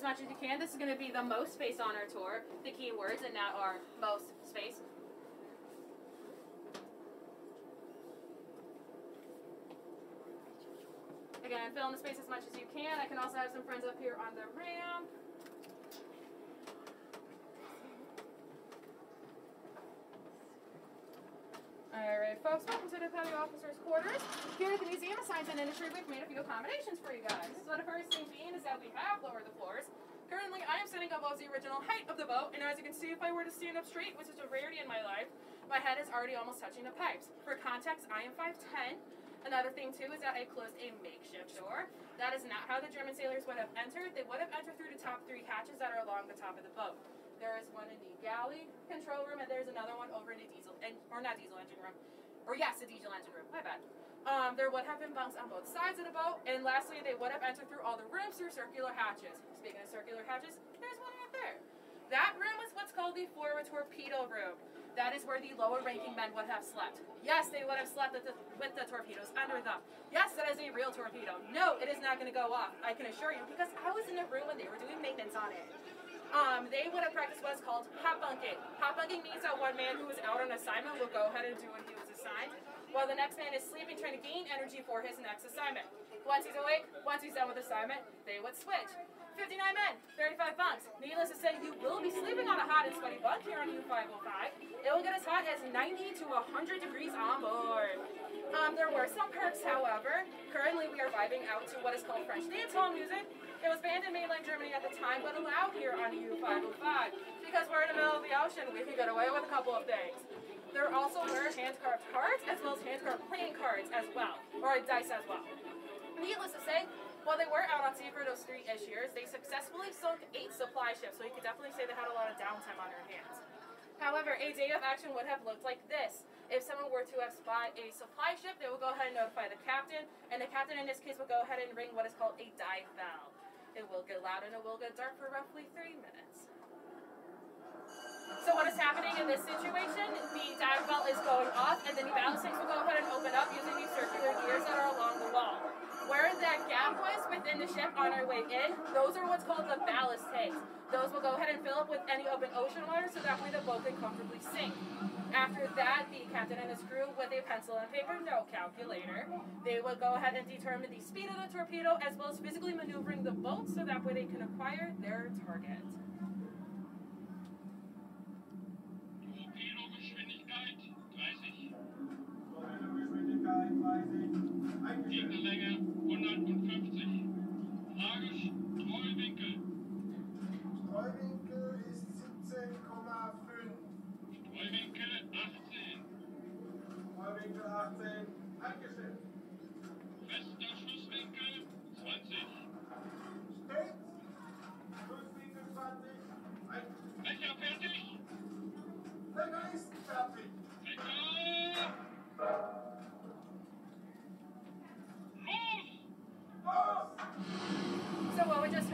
as much as you can. This is going to be the most space on our tour. The key words and that are most space. Again, fill in the space as much as you can. I can also have some friends up here on the ramp. Alright, folks, welcome to the Petty Officer's Quarters. Here at the Museum of Science and Industry, we've made a few accommodations for you guys. So the first thing being is that we have lowered the floors. Currently, I am sitting above the original height of the boat, and as you can see, if I were to stand up straight, which is a rarity in my life, my head is already almost touching the pipes. For context, I am 5'10". Another thing, too, is that I closed a makeshift door. That is not how the German sailors would have entered. They would have entered through the top three hatches that are along the top of the boat. There is one in the galley control room, and there's another one over in the diesel, en- or not diesel engine room. Or yes, the diesel engine room, my bad. Um, there would have been bunks on both sides of the boat, and lastly, they would have entered through all the rooms through circular hatches. Speaking of circular hatches, there's one right there. That room is what's called the forward torpedo room. That is where the lower ranking men would have slept. Yes, they would have slept with the, with the torpedoes under them. Yes, that is a real torpedo. No, it is not going to go off, I can assure you, because I was in the room when they were doing maintenance on it. Um, they would have practiced what's called hot bunking. Hot bunking means that one man who is out on assignment will go ahead and do what he was assigned, while the next man is sleeping trying to gain energy for his next assignment. Once he's awake, once he's done with assignment, they would switch. 59 men, 35 bunks. Needless to say, you will be sleeping on a hot and sweaty bunk here on U505. It will get as hot as 90 to 100 degrees on board. Um, there were some perks, however. Currently, we are vibing out to what is called French dance hall music. It was banned in mainland Germany at the time, but allowed here on U505. Because we're in the middle of the ocean, we can get away with a couple of things. There also were hand-carved cards, as well as hand-carved playing cards as well, or dice as well. Needless to say, while they were out on sea for those three-ish years, they successfully sunk eight supply ships, so you could definitely say they had a lot of downtime on their hands. However, a day of action would have looked like this. If someone were to have spied a supply ship, they would go ahead and notify the captain, and the captain in this case would go ahead and ring what is called a dive bell. It will get loud and it will get dark for roughly three minutes. So what is happening in this situation? The dive bell is going off, and then the ballast tanks will go ahead and open up using these circular gears that are along the wall. Where that gap was within the ship on our way in, those are what's called the ballast tanks. Those will go ahead and fill up with any open ocean water so that way the boat can comfortably sink. After that, the captain and his crew, with a pencil and paper, no calculator, they will go ahead and determine the speed of the torpedo as well as physically maneuvering the boat so that way they can acquire their target. Torpedogeschwindigkeit 30. Torpedogeschwindigkeit 30. Eingestellt. Gegenlänge 150. Frage Streuwinkel. Streuwinkel ist 17,5. Streuwinkel 18. Streuwinkel 18. Eingestellt. Fester Schusswinkel 20. Steht. Schusswinkel 20. Eingestellt. Becher fertig. Länger ist fertig.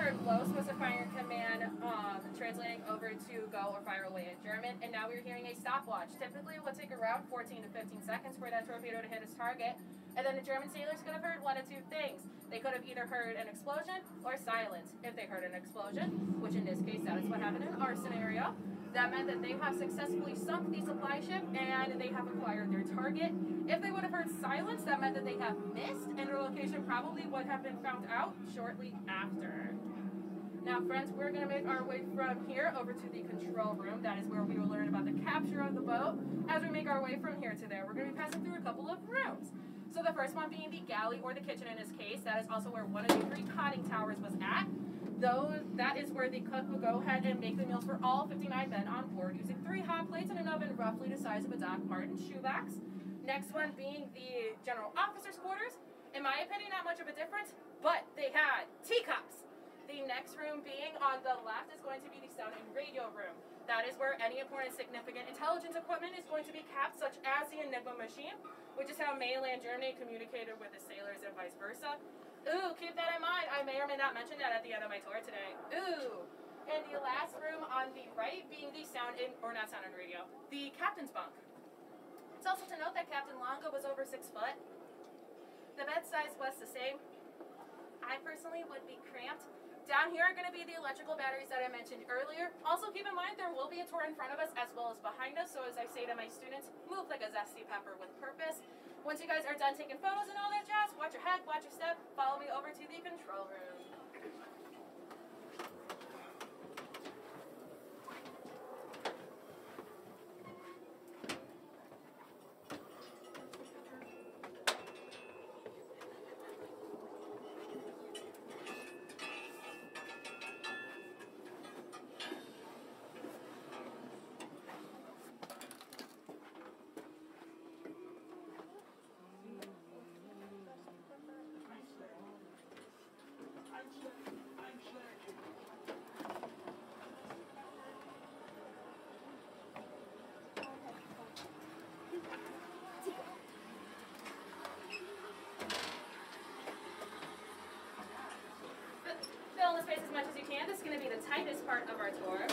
Heard, Los was a fire command um, translating over to go or fire away in German, and now we're hearing a stopwatch. Typically, it would take around 14 to 15 seconds for that torpedo to hit its target, and then the German sailors could have heard one of two things. They could have either heard an explosion or silence. If they heard an explosion, which in this case that is what happened in our scenario, that meant that they have successfully sunk the supply ship and they have acquired their target. If they would have heard silence, that meant that they have missed, and their location probably would have been found out shortly after. Now, friends, we're going to make our way from here over to the control room. That is where we will learn about the capture of the boat. As we make our way from here to there, we're going to be passing through a couple of rooms. So the first one being the galley or the kitchen in this case. That is also where one of the three conning towers was at. Though that is where the cook will go ahead and make the meals for all 59 men on board using three hot plates and an oven roughly the size of a Doc Martin shoebox. Next one being the general officer's quarters. In my opinion, not much of a difference, but they had teacups. The next room being on the left is going to be the sound and radio room. That is where any important significant intelligence equipment is going to be kept, such as the Enigma machine, which is how mainland Germany communicated with the sailors and vice versa. Ooh, keep that in mind. I may or may not mention that at the end of my tour today. Ooh. And the last room on the right being the sound in, or not sound and radio, the captain's bunk. It's also to note that Captain Longo was over six foot. The bed size was the same. I personally would be cramped Down here are going to be the electrical batteries that I mentioned earlier. Also keep in mind there will be a tour in front of us as well as behind us. So as I say to my students, move like a zesty pepper with purpose. Once you guys are done taking photos and all that jazz, watch your head, watch your step, follow me over to the control room. Fill in the space as much as you can. This is going to be the tightest part of our tour.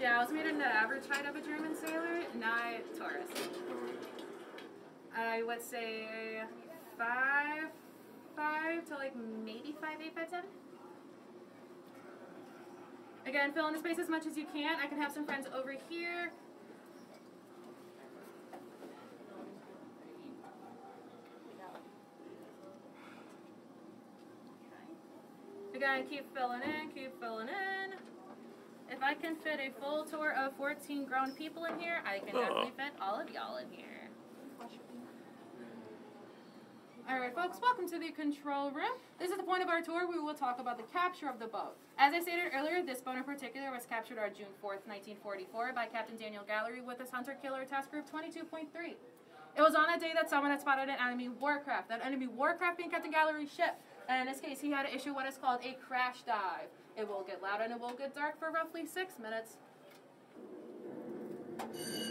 Yeah, I was made in the average height of a German sailor, not Taurus. I would say five, five to like maybe five, eight, five, seven. Again, fill in the space as much as you can. I can have some friends over here. Again, keep filling in, keep filling in. If I can fit a full tour of 14 grown people in here, I can definitely fit all of y'all in here. Alright folks, welcome to the control room. This is the point of our tour. We will talk about the capture of the boat. As I stated earlier, this boat in particular was captured on June 4th, 1944 by Captain Daniel Gallery with his hunter-killer task group 22.3. It was on that day that someone had spotted an enemy warcraft. That enemy warcraft being Captain Gallery's ship. And in this case, he had to issue what is called a crash dive. It will get loud and it will get dark for roughly six minutes.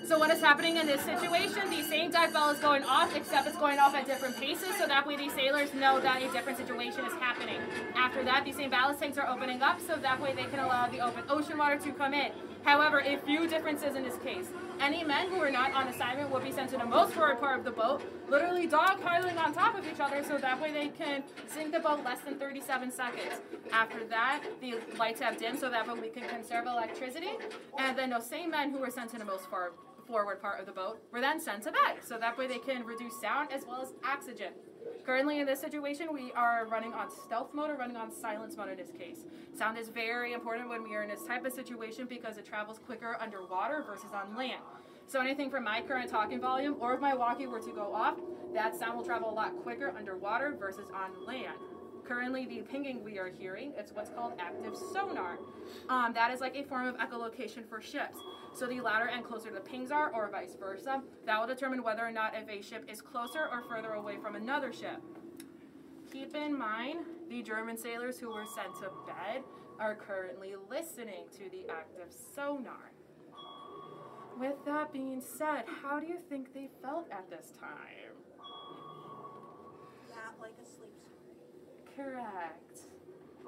So what is happening in this situation? The same dive bell is going off, except it's going off at different paces, so that way the sailors know that a different situation is happening. After that, the same ballast tanks are opening up, so that way they can allow the open ocean water to come in. However, a few differences in this case. Any men who are not on assignment will be sent to the most forward part of the boat, literally dog piling on top of each other, so that way they can sink the boat less than 37 seconds. After that, the lights have dimmed, so that way we can conserve electricity. And then those same men who were sent to the most forward forward part of the boat were then sent to bed, so that way they can reduce sound as well as oxygen. Currently in this situation, we are running on stealth mode or running on silence mode in this case. Sound is very important when we are in this type of situation because it travels quicker underwater versus on land. So anything from my current talking volume or if my walkie were to go off, that sound will travel a lot quicker underwater versus on land. Currently, the pinging we are hearing is what's called active sonar. Um, that is like a form of echolocation for ships. So the louder and closer the pings are, or vice versa, that will determine whether or not if a ship is closer or further away from another ship. Keep in mind, the German sailors who were sent to bed are currently listening to the active sonar. With that being said, how do you think they felt at this time? Not like a sleep story. Correct.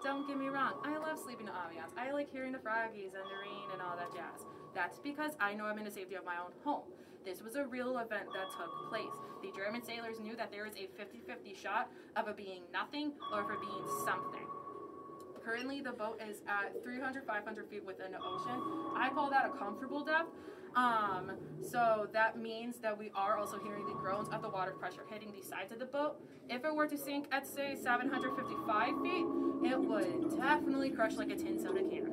Don't get me wrong, I love sleeping to ambiance. I like hearing the froggies and the rain and all that jazz. That's because I know I'm in the safety of my own home. This was a real event that took place. The German sailors knew that there was a 50-50 shot of it being nothing or of it being something. Currently, the boat is at 300, 500 feet within the ocean. I call that a comfortable depth. Um, so that means that we are also hearing the groans of the water pressure hitting the sides of the boat. If it were to sink at say 755 feet, it would definitely crush like a tin soda can.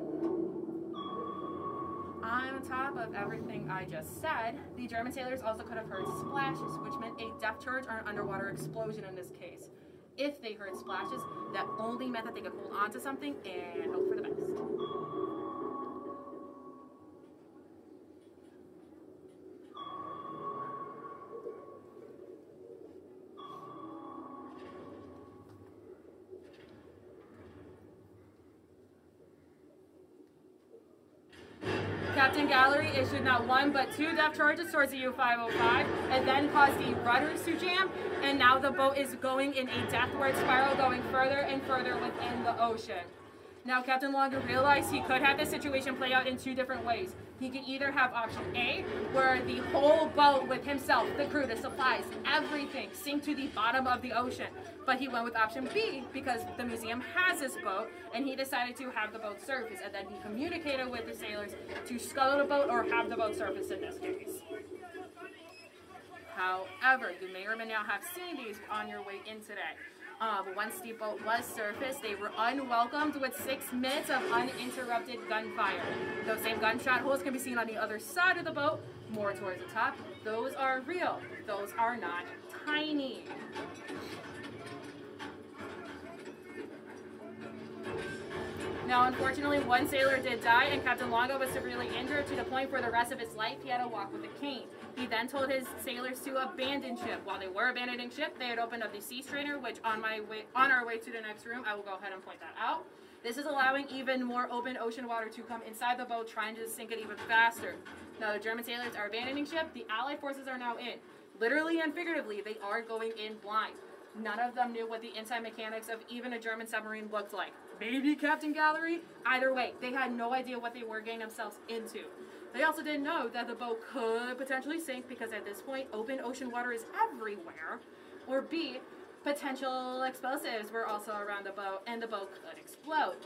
On top of everything I just said, the German sailors also could have heard splashes, which meant a depth charge or an underwater explosion in this case. If they heard splashes, that only meant that they could hold on to something and hope for the best. Captain Gallery issued not one but two depth charges towards the U-505 and then caused the rudders to jam and now the boat is going in a deathward spiral going further and further within the ocean. Now, Captain Longo realized he could have the situation play out in two different ways. He could either have option A, where the whole boat with himself, the crew, the supplies, everything sink to the bottom of the ocean. But he went with option B because the museum has this boat and he decided to have the boat surface and then he communicated with the sailors to scuttle the boat or have the boat surface in this case. However, you may or may not have seen these on your way in today. Um, once the boat was surfaced, they were unwelcomed with six minutes of uninterrupted gunfire. Those same gunshot holes can be seen on the other side of the boat, more towards the top. Those are real. Those are not tiny. Now, unfortunately, one sailor did die, and Captain Longo was severely injured to the point for the rest of his life he had to walk with a cane. He then told his sailors to abandon ship. While they were abandoning ship, they had opened up the sea strainer, which on my way on our way to the next room, I will go ahead and point that out. This is allowing even more open ocean water to come inside the boat, trying to sink it even faster. Now the German sailors are abandoning ship. The Allied forces are now in. Literally and figuratively, they are going in blind. None of them knew what the inside mechanics of even a German submarine looked like. Maybe Captain Gallery? Either way, they had no idea what they were getting themselves into. They also didn't know that the boat could potentially sink because at this point, open ocean water is everywhere. Or B, potential explosives were also around the boat and the boat could explode.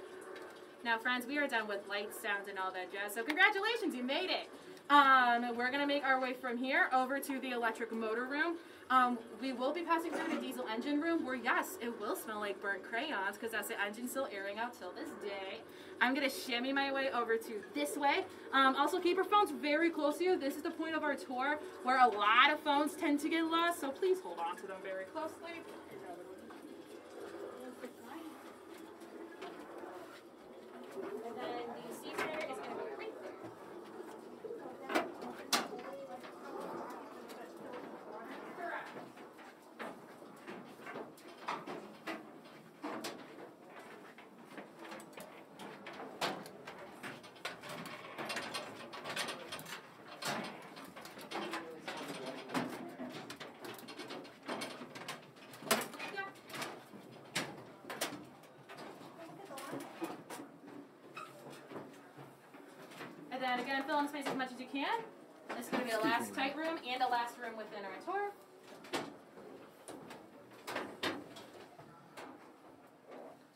Now, friends, we are done with lights, sounds, and all that jazz. So, congratulations, you made it. Um, we're gonna make our way from here over to the electric motor room. Um, we will be passing through the diesel engine room where, yes, it will smell like burnt crayons because that's the engine still airing out till this day. I'm gonna shimmy my way over to this way. Um, also, keep your phones very close to you. This is the point of our tour where a lot of phones tend to get lost, so please hold on to them very closely. And then the And then again, fill in space as much as you can. This is going to be the last tight room and the last room within our tour.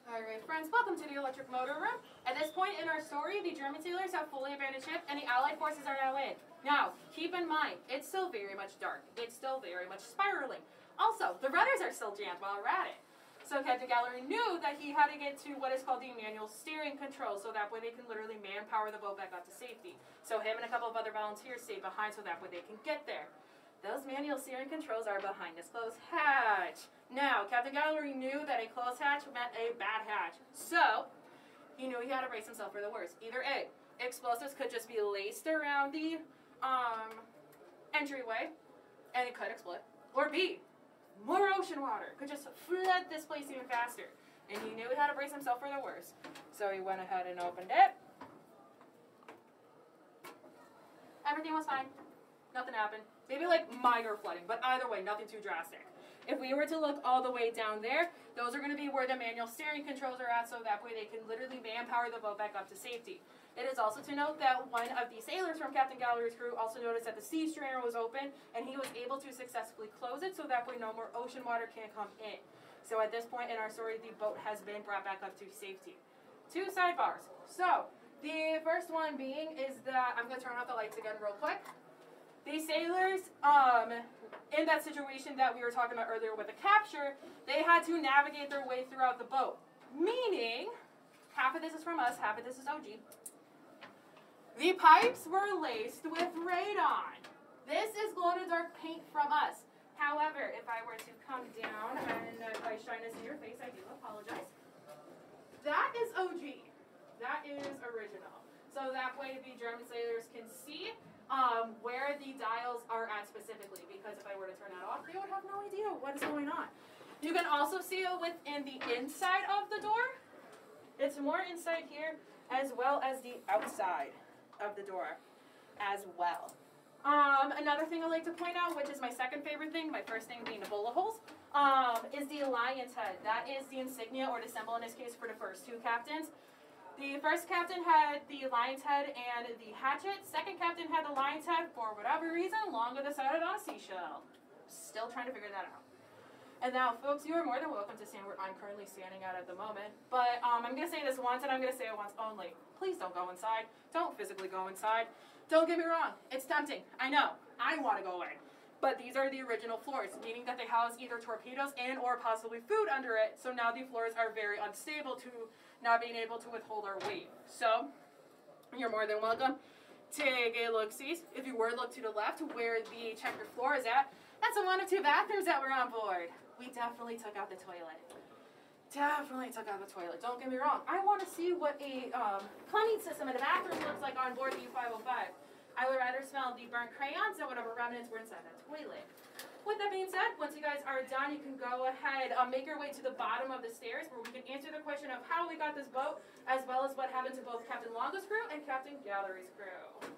Alright friends, welcome to the electric motor room. At this point in our story, the German sailors have fully abandoned ship and the Allied forces are now in. Now, keep in mind, it's still very much dark. It's still very much spiraling. Also, the rudders are still jammed while we're at it. So Captain Gallery knew that he had to get to what is called the manual steering control, so that way they can literally manpower the boat back up to safety. So him and a couple of other volunteers stayed behind so that way they can get there. Those manual steering controls are behind this closed hatch. Now, Captain Gallery knew that a closed hatch meant a bad hatch. So, he knew he had to brace himself for the worst. Either A, explosives could just be laced around the um, entryway, and it could explode. Or B, more ocean water could just flood this place even faster. And he knew how to brace himself for the worst. So he went ahead and opened it. Everything was fine. Nothing happened. Maybe like minor flooding, but either way, nothing too drastic. If we were to look all the way down there, those are going to be where the manual steering controls are at, so that way they can literally manpower the boat back up to safety. It is also to note that one of the sailors from Captain Gallery's crew also noticed that the sea strainer was open, and he was able to successfully close it, so that way no more ocean water can come in. So at this point in our story, the boat has been brought back up to safety. Two sidebars. So the first one being is that I'm going to turn off the lights again real quick. The sailors, um, in that situation that we were talking about earlier with the capture, they had to navigate their way throughout the boat. Meaning, half of this is from us, half of this is OG. The pipes were laced with radon. This is glow in the dark paint from us. However, if I were to come down and if I shine this in your face, I do apologize. That is OG. That is original. So that way the German sailors can see um, where the dials are at specifically. Because if I were to turn that off, they would have no idea what is going on. You can also see it within the inside of the door. It's more inside here as well as the outside of the door as well. Um, another thing I like to point out, which is my second favorite thing, my first thing being the bullet holes, um, is the lion's head. That is the insignia or the symbol in this case for the first two captains. The first captain had the lion's head and the hatchet. Second captain had the lion's head for whatever reason, longer decided on a seashell. Still trying to figure that out. And now, folks, you are more than welcome to stand where I'm currently standing at at the moment. But um, I'm going to say this once, and I'm going to say it once only. Please don't go inside. Don't physically go inside. Don't get me wrong. It's tempting. I know. I want to go in. But these are the original floors, meaning that they house either torpedoes and or possibly food under it. So now the floors are very unstable to not being able to withhold our weight. So you're more than welcome. Take a look, see. If you were to look to the left, where the checkered floor is at, that's the one of two bathrooms that were on board. We definitely took out the toilet. Definitely took out the toilet. Don't get me wrong. I want to see what a um, cleaning system in the bathroom looks like on board the U505. I would rather smell the burnt crayons than whatever remnants were inside that toilet. With that being said, once you guys are done, you can go ahead, um, make your way to the bottom of the stairs where we can answer the question of how we got this boat, as well as what happened to both Captain Longo's crew and Captain Gallery's crew.